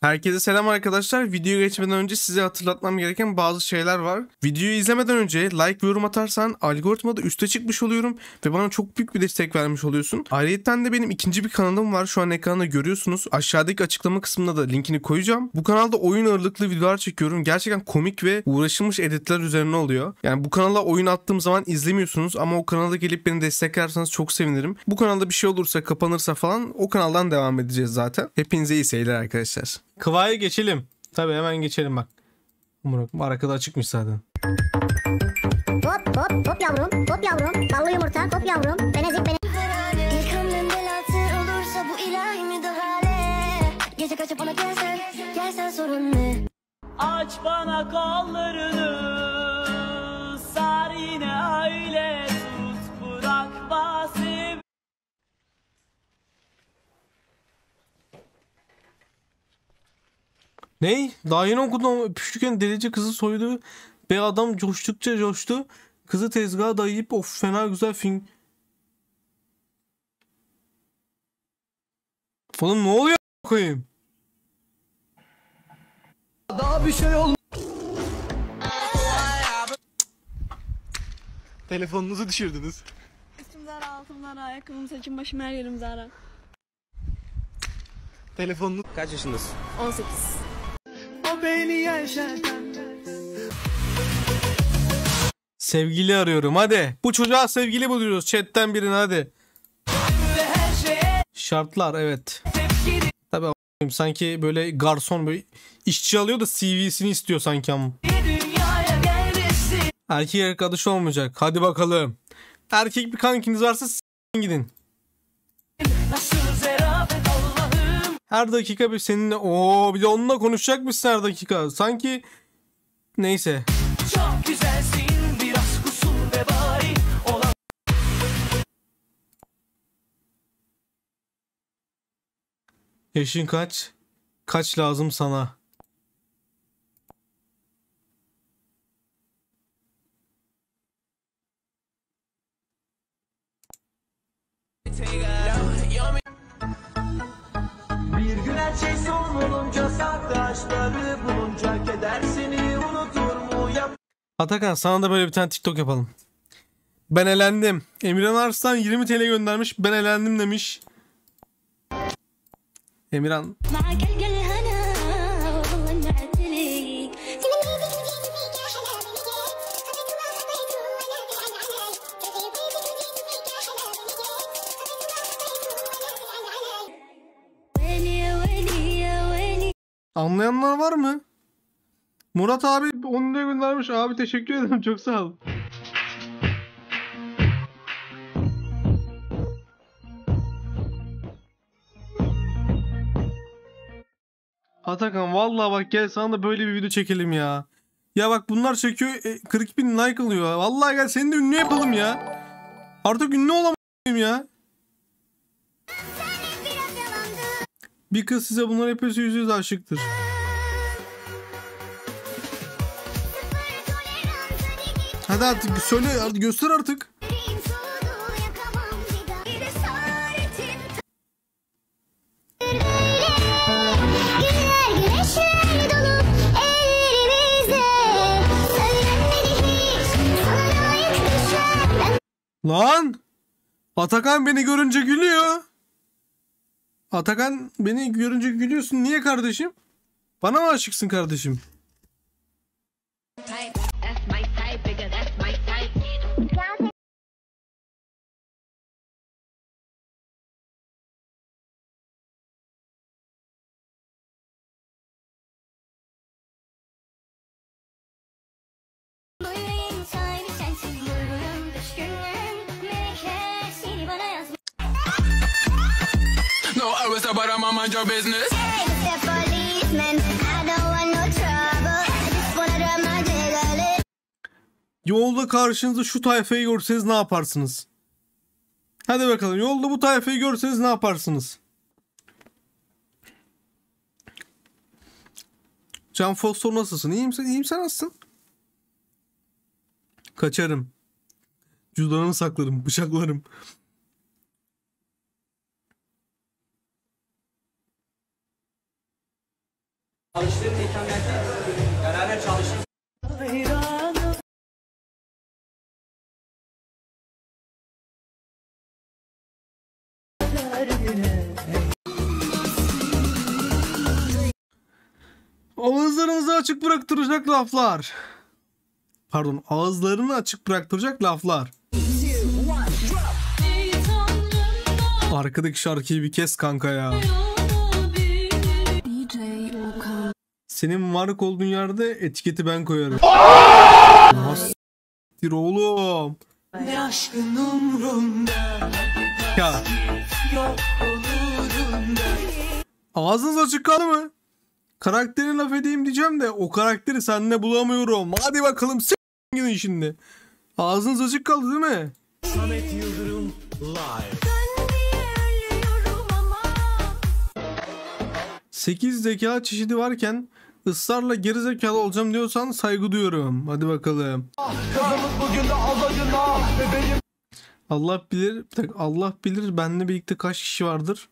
Herkese selam arkadaşlar. Videoya geçmeden önce size hatırlatmam gereken bazı şeyler var. Videoyu izlemeden önce like ve yorum atarsan algoritmada üste çıkmış oluyorum ve bana çok büyük bir destek vermiş oluyorsun. Ayrıca de benim ikinci bir kanalım var. Şu an ekranda görüyorsunuz. Aşağıdaki açıklama kısmında da linkini koyacağım. Bu kanalda oyun ağırlıklı videolar çekiyorum. Gerçekten komik ve uğraşılmış editler üzerine oluyor. Yani bu kanala oyun attığım zaman izlemiyorsunuz ama o kanala gelip beni desteklerseniz çok sevinirim. Bu kanalda bir şey olursa kapanırsa falan o kanaldan devam edeceğiz zaten. Hepinize iyi seyirler arkadaşlar. Kıvaya geçelim. Tabii hemen geçelim bak. Murat arkada açıkmış zaten. Hop hop hop yavrum hop yavrum ballı yumurta hop yavrum benezik bene İlk hamlem belatı olursa bu ilahi müdahale Gece kaçıp ona gelsen, gelsen sorun ne? Aç bana kollarını Ney? Daha yeni okudum. Öpüştükken delice kızı soydu. Ve adam coştukça coştu. Kızı tezgaha dayayıp of fena güzel film. Oğlum ne oluyor koyayım? Telefonunuzu düşürdünüz. Üstüm zara, altım zara, ayakkabım, saçım, başım her yerim zara. Telefonunuz... Kaç yaşındasın? 18. Beni yaşatan... Sevgili arıyorum hadi. Bu çocuğa sevgili buluyoruz chatten birini hadi. Şartlar evet. A**ayım, sanki böyle garson böyle işçi alıyor da CV'sini istiyor sanki ama. Erkek arkadaşı olmayacak. Hadi bakalım. Erkek bir kankiniz varsa gidin. Her dakika bir seninle o bir de onunla konuşacakmışsın her dakika. Sanki neyse. Çok güzelsin biraz kusur ve bari Olan Yaşın kaç? Kaç lazım sana? Şey son bulunca Sardaşları bulunca Keder seni unutur mu yap Atakan sana da böyle bir tane TikTok yapalım. Ben elendim. Emirhan Arslan 20 TL göndermiş. Ben elendim demiş. Emirhan anlayanlar var mı? Murat abi 10 lira göndermiş. Abi teşekkür ederim. Çok sağ ol. Atakan vallahi bak gel sana da böyle bir video çekelim ya. Ya bak bunlar çekiyor e, 40 bin like alıyor. Vallahi gel seni de ünlü yapalım ya. Artık ünlü olamayayım ya. Bir kız size bunlar yapıyorsa yüzde yüz aşıktır. Hadi artık söyle göster artık. Lan! Atakan beni görünce gülüyor. Atakan beni görünce gülüyorsun. Niye kardeşim? Bana mı aşıksın kardeşim? No, I was about I'm mind your business. Mr. Policeman, I don't want no trouble Yolda karşınızda şu tayfayı görseniz ne yaparsınız? Hadi bakalım. Yolda bu tayfayı görseniz ne yaparsınız? Can Fosfor nasılsın? İyiyim sen, iyiyim sen nasılsın? Kaçarım. Cüzdanımı saklarım, bıçaklarım. Ağızlarınızı açık bıraktıracak laflar. Pardon, ağızlarını açık bıraktıracak laflar. Arkadaki şarkıyı bir kes kanka ya. Senin mark olduğun yerde etiketi ben koyarım. Nasıl oğlum? Ya. Ağzınız açık kaldı mı? Karakterin laf edeyim diyeceğim de o karakteri sende bulamıyorum. Hadi bakalım s*** gidin şimdi. Ağzınız açık kaldı değil mi? Sekiz zeka çeşidi varken ısrarla geri zekalı olacağım diyorsan saygı duyuyorum. Hadi bakalım. Allah bilir, Allah bilir benle birlikte kaç kişi vardır.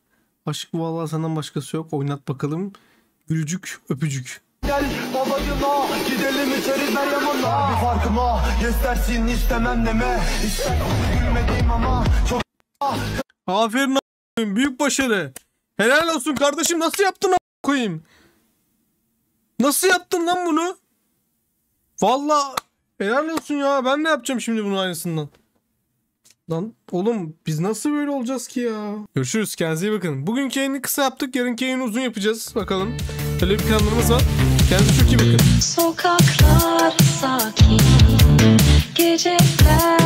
Bu vallahi senden başkası yok. Oynat bakalım. Gülücük, öpücük. Gel babayına gidelim içeri ver yanına Bir farkıma göstersin istemem deme İster ama çok Aferin a**ayım, büyük başarı. Helal olsun kardeşim nasıl yaptın a** koyayım? Nasıl yaptın lan bunu? Vallahi helal olsun ya ben de yapacağım şimdi bunun aynısından. Lan oğlum biz nasıl böyle olacağız ki ya? Görüşürüz kendinize iyi bakın. Bugünkü yayını kısa yaptık yarınki yayını uzun yapacağız bakalım. Öyle bir planlarımız var. Kendinize çok iyi bakın. Sokaklar sakin, geceler